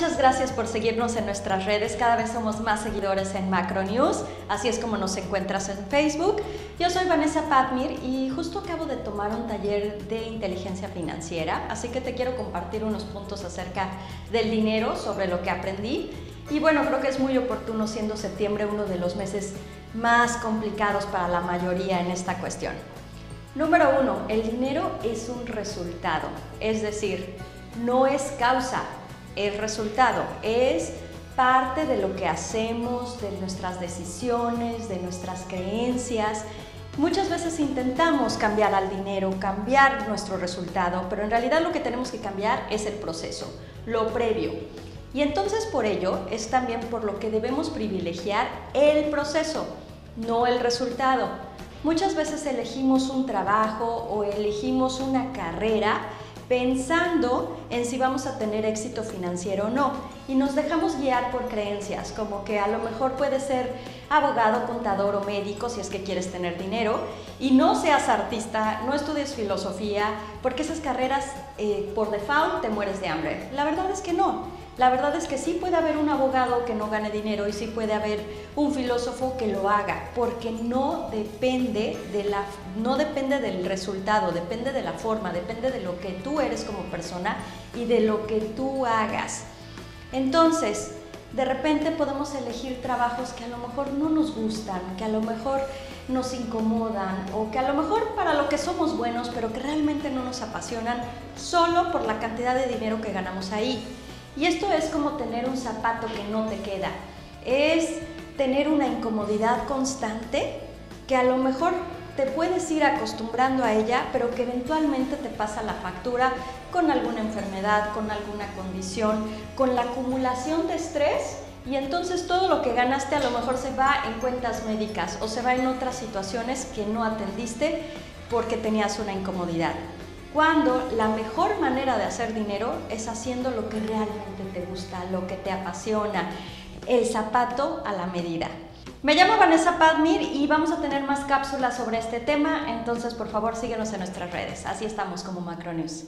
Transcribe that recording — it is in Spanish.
muchas gracias por seguirnos en nuestras redes. Cada vez somos más seguidores en Macro News, así es como nos encuentras en Facebook. Yo soy Vanessa Padmir y justo acabo de tomar un taller de inteligencia financiera, así que te quiero compartir unos puntos acerca del dinero, sobre lo que aprendí. Y bueno, creo que es muy oportuno siendo septiembre uno de los meses más complicados para la mayoría en esta cuestión. Número uno, el dinero es un resultado, es decir, no es causa, es resultado, es parte de lo que hacemos, de nuestras decisiones, de nuestras creencias. Muchas veces intentamos cambiar al dinero, cambiar nuestro resultado, pero en realidad lo que tenemos que cambiar es el proceso, lo previo. Y entonces por ello es también por lo que debemos privilegiar el proceso, no el resultado. Muchas veces elegimos un trabajo o elegimos una carrera pensando en si vamos a tener éxito financiero o no. Y nos dejamos guiar por creencias, como que a lo mejor puedes ser abogado, contador o médico si es que quieres tener dinero, y no seas artista, no estudies filosofía, porque esas carreras eh, por default te mueres de hambre. La verdad es que no. La verdad es que sí puede haber un abogado que no gane dinero y sí puede haber un filósofo que lo haga, porque no depende, de la, no depende del resultado, depende de la forma, depende de lo que tú eres como persona y de lo que tú hagas. Entonces, de repente podemos elegir trabajos que a lo mejor no nos gustan, que a lo mejor nos incomodan o que a lo mejor para lo que somos buenos, pero que realmente no nos apasionan solo por la cantidad de dinero que ganamos ahí. Y esto es como tener un zapato que no te queda. Es tener una incomodidad constante que a lo mejor te puedes ir acostumbrando a ella, pero que eventualmente te pasa la factura con alguna enfermedad, con alguna condición, con la acumulación de estrés y entonces todo lo que ganaste a lo mejor se va en cuentas médicas o se va en otras situaciones que no atendiste porque tenías una incomodidad cuando la mejor manera de hacer dinero es haciendo lo que realmente te gusta, lo que te apasiona, el zapato a la medida. Me llamo Vanessa Padmir y vamos a tener más cápsulas sobre este tema, entonces por favor síguenos en nuestras redes. Así estamos como Macronews.